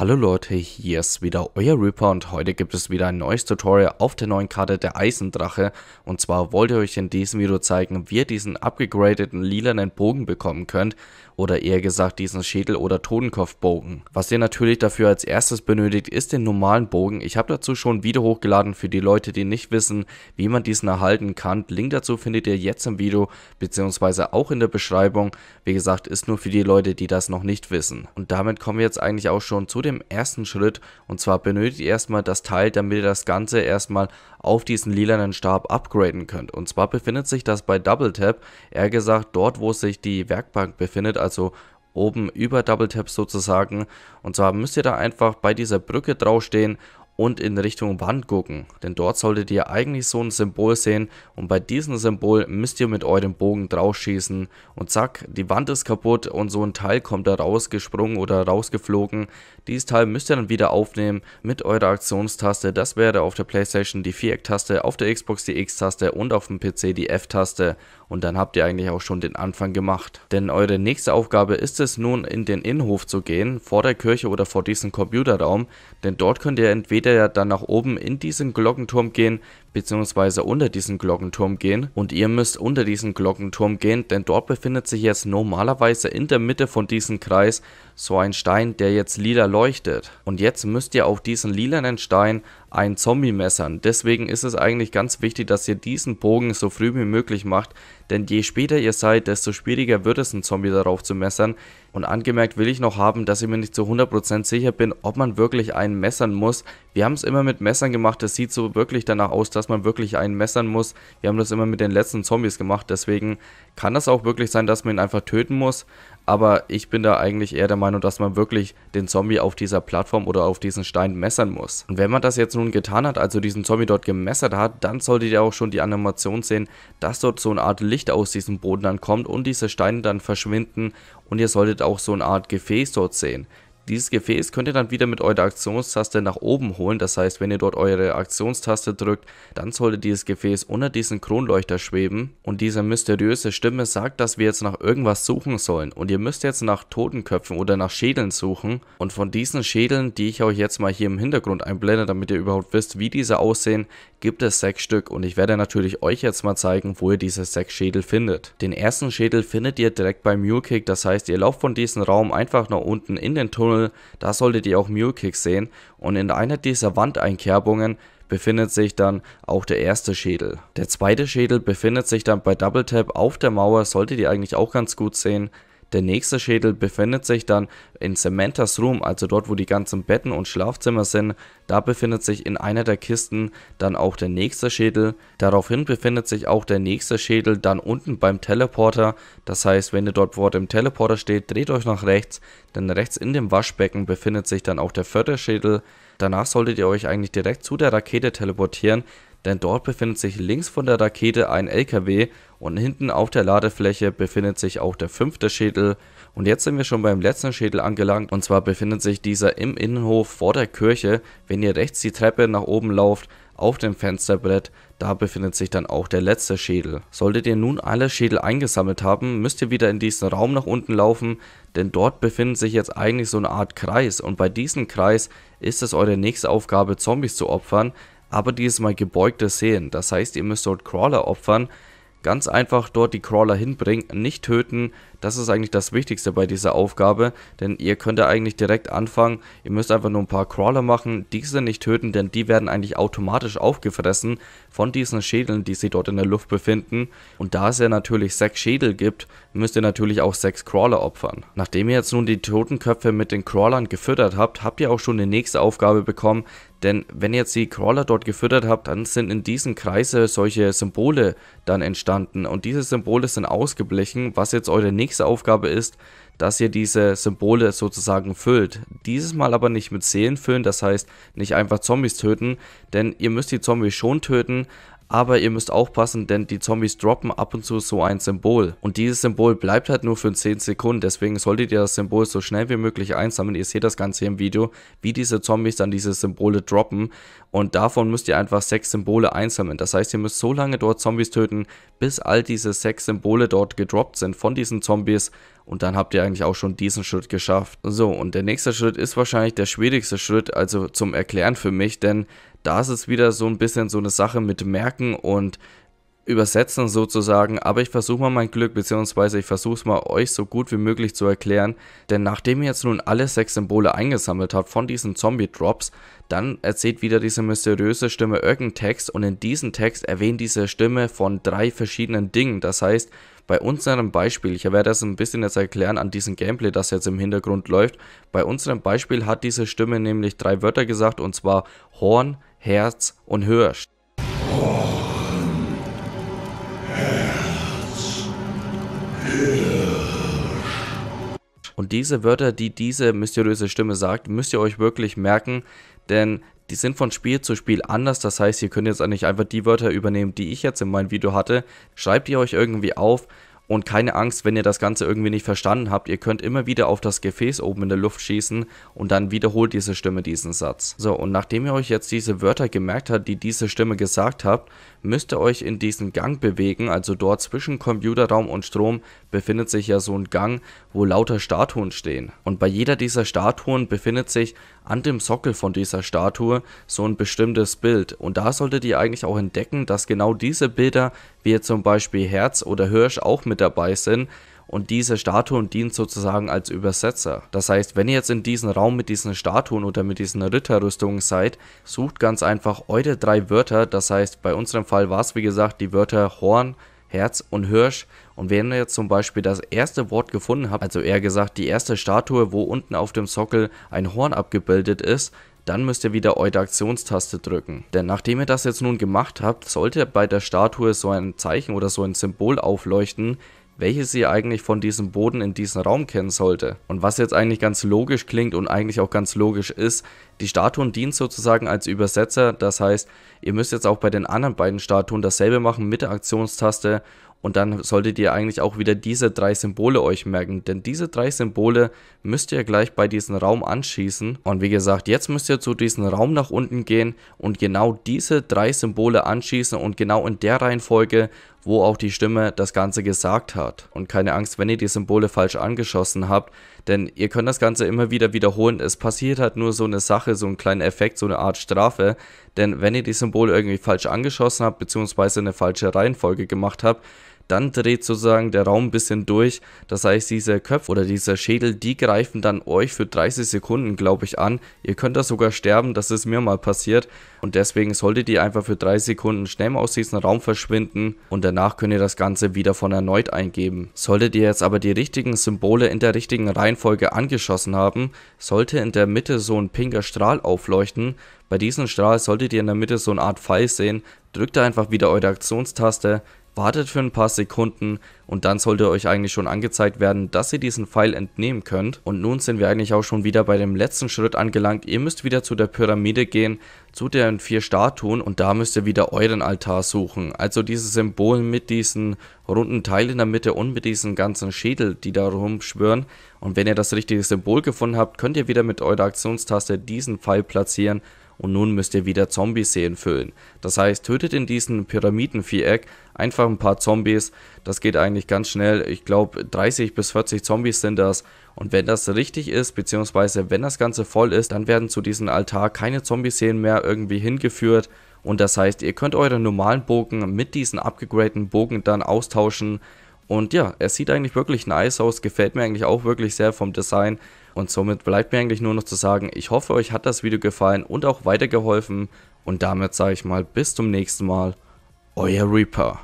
Hallo Leute, hier ist wieder euer Ripper und heute gibt es wieder ein neues Tutorial auf der neuen Karte der Eisendrache und zwar wollte ich euch in diesem Video zeigen, wie ihr diesen upgradeten lilanen Bogen bekommen könnt oder eher gesagt diesen Schädel- oder Totenkopfbogen. Was ihr natürlich dafür als erstes benötigt, ist den normalen Bogen. Ich habe dazu schon ein Video hochgeladen für die Leute, die nicht wissen, wie man diesen erhalten kann. Link dazu findet ihr jetzt im Video beziehungsweise auch in der Beschreibung. Wie gesagt, ist nur für die Leute, die das noch nicht wissen. Und damit kommen wir jetzt eigentlich auch schon zu dem ersten Schritt und zwar benötigt ihr erstmal das Teil, damit ihr das Ganze erstmal auf diesen lilanen Stab upgraden könnt. Und zwar befindet sich das bei Double Tap, eher gesagt dort, wo sich die Werkbank befindet, also oben über Double Tap sozusagen. Und zwar müsst ihr da einfach bei dieser Brücke draufstehen und in Richtung Wand gucken, denn dort solltet ihr eigentlich so ein Symbol sehen und bei diesem Symbol müsst ihr mit eurem Bogen drauf schießen und zack, die Wand ist kaputt und so ein Teil kommt da rausgesprungen oder rausgeflogen. Dieses Teil müsst ihr dann wieder aufnehmen mit eurer Aktionstaste, das wäre auf der Playstation die Viereck-Taste, auf der Xbox die X-Taste und auf dem PC die F-Taste und dann habt ihr eigentlich auch schon den Anfang gemacht. Denn eure nächste Aufgabe ist es nun in den Innenhof zu gehen, vor der Kirche oder vor diesem Computerraum, denn dort könnt ihr entweder dann nach oben in diesen Glockenturm gehen, beziehungsweise unter diesen Glockenturm gehen. Und ihr müsst unter diesen Glockenturm gehen, denn dort befindet sich jetzt normalerweise in der Mitte von diesem Kreis so ein Stein, der jetzt lila leuchtet. Und jetzt müsst ihr auf diesen lilanen Stein einen Zombie messern. Deswegen ist es eigentlich ganz wichtig, dass ihr diesen Bogen so früh wie möglich macht, denn je später ihr seid, desto schwieriger wird es, einen Zombie darauf zu messern. Und angemerkt will ich noch haben, dass ich mir nicht zu 100% sicher bin, ob man wirklich einen messern muss. Wir haben es immer mit Messern gemacht, es sieht so wirklich danach aus, dass man wirklich einen messern muss. Wir haben das immer mit den letzten Zombies gemacht, deswegen kann das auch wirklich sein, dass man ihn einfach töten muss. Aber ich bin da eigentlich eher der Meinung, dass man wirklich den Zombie auf dieser Plattform oder auf diesen Stein messern muss. Und wenn man das jetzt nun getan hat, also diesen Zombie dort gemessert hat, dann solltet ihr auch schon die Animation sehen, dass dort so eine Art Licht aus diesem Boden dann kommt und diese Steine dann verschwinden und ihr solltet auch so eine Art Gefäß dort sehen. Dieses Gefäß könnt ihr dann wieder mit eurer Aktionstaste nach oben holen. Das heißt, wenn ihr dort eure Aktionstaste drückt, dann sollte dieses Gefäß unter diesen Kronleuchter schweben. Und diese mysteriöse Stimme sagt, dass wir jetzt nach irgendwas suchen sollen. Und ihr müsst jetzt nach Totenköpfen oder nach Schädeln suchen. Und von diesen Schädeln, die ich euch jetzt mal hier im Hintergrund einblende, damit ihr überhaupt wisst, wie diese aussehen, gibt es sechs Stück. Und ich werde natürlich euch jetzt mal zeigen, wo ihr diese sechs Schädel findet. Den ersten Schädel findet ihr direkt bei Mule Kick. Das heißt, ihr lauft von diesem Raum einfach nach unten in den Tunnel Tunnel, da solltet ihr auch Mule Kicks sehen und in einer dieser Wandeinkerbungen befindet sich dann auch der erste Schädel. Der zweite Schädel befindet sich dann bei Double Tap auf der Mauer, solltet ihr eigentlich auch ganz gut sehen. Der nächste Schädel befindet sich dann in Samanthas Room, also dort wo die ganzen Betten und Schlafzimmer sind. Da befindet sich in einer der Kisten dann auch der nächste Schädel. Daraufhin befindet sich auch der nächste Schädel dann unten beim Teleporter. Das heißt, wenn ihr dort vor dem Teleporter steht, dreht euch nach rechts, denn rechts in dem Waschbecken befindet sich dann auch der vierte Schädel. Danach solltet ihr euch eigentlich direkt zu der Rakete teleportieren, denn dort befindet sich links von der Rakete ein LKW und hinten auf der Ladefläche befindet sich auch der fünfte Schädel. Und jetzt sind wir schon beim letzten Schädel angelangt und zwar befindet sich dieser im Innenhof vor der Kirche. Wenn ihr rechts die Treppe nach oben lauft, auf dem Fensterbrett, da befindet sich dann auch der letzte Schädel. Solltet ihr nun alle Schädel eingesammelt haben, müsst ihr wieder in diesen Raum nach unten laufen, denn dort befindet sich jetzt eigentlich so eine Art Kreis und bei diesem Kreis ist es eure nächste Aufgabe Zombies zu opfern, aber dieses Mal gebeugte Szenen. Das heißt, ihr müsst dort Crawler opfern, ganz einfach dort die Crawler hinbringen, nicht töten, das ist eigentlich das Wichtigste bei dieser Aufgabe, denn ihr könnt ja eigentlich direkt anfangen, ihr müsst einfach nur ein paar Crawler machen, diese nicht töten, denn die werden eigentlich automatisch aufgefressen von diesen Schädeln, die sich dort in der Luft befinden. Und da es ja natürlich sechs Schädel gibt, müsst ihr natürlich auch sechs Crawler opfern. Nachdem ihr jetzt nun die Totenköpfe mit den Crawlern gefüttert habt, habt ihr auch schon die nächste Aufgabe bekommen, denn wenn ihr jetzt die Crawler dort gefüttert habt, dann sind in diesen Kreise solche Symbole dann entstanden. Und diese Symbole sind ausgeblichen, was jetzt eure nächste nächste Aufgabe ist, dass ihr diese Symbole sozusagen füllt. Dieses Mal aber nicht mit Seelen füllen, das heißt nicht einfach Zombies töten, denn ihr müsst die Zombies schon töten, aber ihr müsst aufpassen, denn die Zombies droppen ab und zu so ein Symbol. Und dieses Symbol bleibt halt nur für 10 Sekunden, deswegen solltet ihr das Symbol so schnell wie möglich einsammeln. Ihr seht das Ganze hier im Video, wie diese Zombies dann diese Symbole droppen. Und davon müsst ihr einfach 6 Symbole einsammeln. Das heißt, ihr müsst so lange dort Zombies töten, bis all diese 6 Symbole dort gedroppt sind von diesen Zombies und dann habt ihr eigentlich auch schon diesen Schritt geschafft. So, und der nächste Schritt ist wahrscheinlich der schwierigste Schritt, also zum Erklären für mich, denn da ist es wieder so ein bisschen so eine Sache mit Merken und übersetzen sozusagen, aber ich versuche mal mein Glück, beziehungsweise ich versuche es mal euch so gut wie möglich zu erklären, denn nachdem ihr jetzt nun alle sechs Symbole eingesammelt habt von diesen Zombie-Drops, dann erzählt wieder diese mysteriöse Stimme irgendeinen Text und in diesem Text erwähnt diese Stimme von drei verschiedenen Dingen, das heißt, bei unserem Beispiel, ich werde das ein bisschen jetzt erklären an diesem Gameplay, das jetzt im Hintergrund läuft, bei unserem Beispiel hat diese Stimme nämlich drei Wörter gesagt und zwar Horn, Herz und Hirsch. Und diese Wörter, die diese mysteriöse Stimme sagt, müsst ihr euch wirklich merken, denn die sind von Spiel zu Spiel anders. Das heißt, ihr könnt jetzt nicht einfach die Wörter übernehmen, die ich jetzt in meinem Video hatte. Schreibt ihr euch irgendwie auf und keine Angst, wenn ihr das Ganze irgendwie nicht verstanden habt, ihr könnt immer wieder auf das Gefäß oben in der Luft schießen und dann wiederholt diese Stimme diesen Satz. So, und nachdem ihr euch jetzt diese Wörter gemerkt habt, die diese Stimme gesagt habt, müsst ihr euch in diesen Gang bewegen, also dort zwischen Computerraum und Strom befindet sich ja so ein Gang, wo lauter Statuen stehen. Und bei jeder dieser Statuen befindet sich an dem Sockel von dieser Statue so ein bestimmtes Bild. Und da solltet ihr eigentlich auch entdecken, dass genau diese Bilder, wie jetzt zum Beispiel Herz oder Hirsch, auch mit dabei sind. Und diese Statuen dienen sozusagen als Übersetzer. Das heißt, wenn ihr jetzt in diesem Raum mit diesen Statuen oder mit diesen Ritterrüstungen seid, sucht ganz einfach eure drei Wörter. Das heißt, bei unserem Fall war es wie gesagt die Wörter Horn, Herz und Hirsch. Und wenn ihr jetzt zum Beispiel das erste Wort gefunden habt, also eher gesagt die erste Statue, wo unten auf dem Sockel ein Horn abgebildet ist, dann müsst ihr wieder eure Aktionstaste drücken. Denn nachdem ihr das jetzt nun gemacht habt, sollte bei der Statue so ein Zeichen oder so ein Symbol aufleuchten, welches ihr eigentlich von diesem Boden in diesem Raum kennen sollte. Und was jetzt eigentlich ganz logisch klingt und eigentlich auch ganz logisch ist, die Statuen dienen sozusagen als Übersetzer, das heißt, ihr müsst jetzt auch bei den anderen beiden Statuen dasselbe machen mit der Aktionstaste und dann solltet ihr eigentlich auch wieder diese drei Symbole euch merken, denn diese drei Symbole müsst ihr gleich bei diesem Raum anschießen. Und wie gesagt, jetzt müsst ihr zu diesem Raum nach unten gehen und genau diese drei Symbole anschießen und genau in der Reihenfolge, wo auch die Stimme das Ganze gesagt hat. Und keine Angst, wenn ihr die Symbole falsch angeschossen habt, denn ihr könnt das Ganze immer wieder wiederholen. Es passiert halt nur so eine Sache, so ein kleiner Effekt, so eine Art Strafe. Denn wenn ihr die Symbole irgendwie falsch angeschossen habt, beziehungsweise eine falsche Reihenfolge gemacht habt, dann dreht sozusagen der Raum ein bisschen durch. Das heißt, diese Köpfe oder dieser Schädel, die greifen dann euch für 30 Sekunden, glaube ich, an. Ihr könnt da sogar sterben, das ist mir mal passiert. Und deswegen solltet ihr einfach für 30 Sekunden schnell mal aus diesem Raum verschwinden und danach könnt ihr das Ganze wieder von erneut eingeben. Solltet ihr jetzt aber die richtigen Symbole in der richtigen Reihenfolge angeschossen haben, sollte in der Mitte so ein pinker Strahl aufleuchten. Bei diesem Strahl solltet ihr in der Mitte so eine Art Pfeil sehen. Drückt einfach wieder eure Aktionstaste, wartet für ein paar Sekunden und dann sollte euch eigentlich schon angezeigt werden, dass ihr diesen Pfeil entnehmen könnt. Und nun sind wir eigentlich auch schon wieder bei dem letzten Schritt angelangt. Ihr müsst wieder zu der Pyramide gehen, zu den vier Statuen und da müsst ihr wieder euren Altar suchen. Also dieses Symbol mit diesen runden Teil in der Mitte und mit diesen ganzen Schädel, die da rumschwören. Und wenn ihr das richtige Symbol gefunden habt, könnt ihr wieder mit eurer Aktionstaste diesen Pfeil platzieren und nun müsst ihr wieder Zombie-Szenen füllen. Das heißt, tötet in diesem Pyramidenviereck einfach ein paar Zombies. Das geht eigentlich ganz schnell. Ich glaube, 30 bis 40 Zombies sind das. Und wenn das richtig ist, beziehungsweise wenn das Ganze voll ist, dann werden zu diesem Altar keine Zombie-Szenen mehr irgendwie hingeführt. Und das heißt, ihr könnt euren normalen Bogen mit diesen abgegradeten Bogen dann austauschen. Und ja, es sieht eigentlich wirklich nice aus, gefällt mir eigentlich auch wirklich sehr vom Design. Und somit bleibt mir eigentlich nur noch zu sagen, ich hoffe euch hat das Video gefallen und auch weitergeholfen. Und damit sage ich mal bis zum nächsten Mal, euer Reaper.